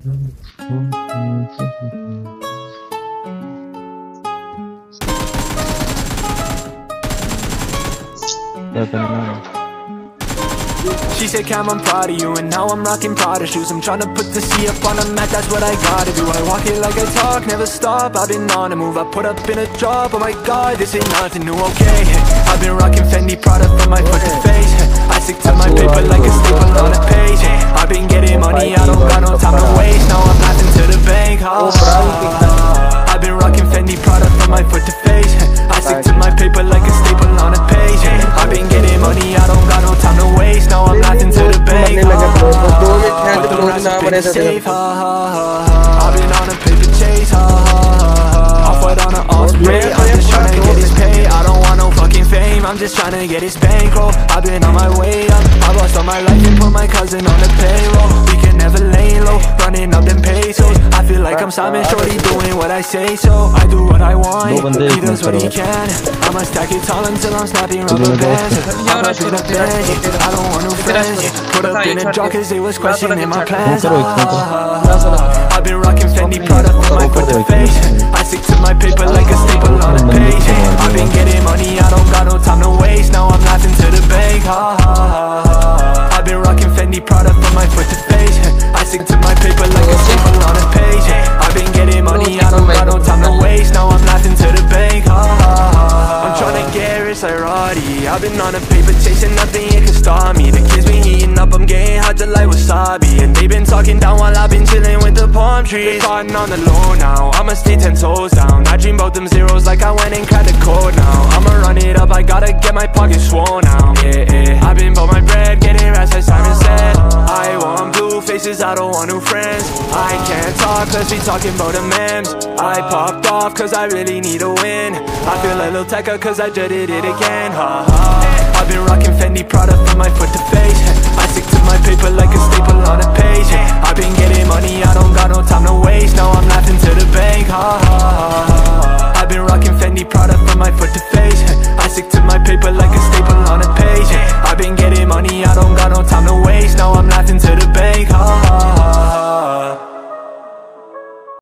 She said, Kam, I'm proud of you And now I'm rocking Prada shoes. I'm tryna put the C up on the map That's what I gotta do. I walk it like I talk, never stop. I've been on a move I put up in a job. Oh my god, this ain't nothing new, okay? I've been rocking Fendi Prada from my foot to face. I stick to my paper like a staple on a page. I've been getting money, I don't got no time safe, ha, ha, ha, ha. I've been on a paper chase, ha, ha, ha, ha. Off white on a off spray, I'm just tryna get his pay I don't want no fucking fame, I'm just tryna get his bankroll I've been on my way up, I lost all my life and put my cousin on like I'm Simon Shorty doing what I say so I do what I want, he does what he can. I'ma stack it tall until I'm snapping rubber bands. I'm up in a bed, I don't want no friends. Put up in a jar cause they was questioning my plans. I've been rocking Fendi Prada from my foot to face I stick to my paper I've been on a paper chasing nothing, it can stop me. The kids been heating up, I'm getting hot just like wasabi. And they been talking down while I've been chilling with the palm trees. Starting on the low now, I'ma stay ten toes down. I dream about them zeros like I went and cracked the code now. I'ma run it up, I gotta get my pockets swole now. Yeah, yeah, I've been bought my bread, getting rats like Simon said. I want blue faces, I don't want new friends wanna talk cause we talking about the memes I popped off cause I really need a win. I feel a little Tekka cause I just did it again ha, ha. I've been rocking Fendi Prada from my foot to face. I stick to my paper like a staple on a page. I've been getting money, I don't got no time to waste. Now I'm laughing to the bank, ha.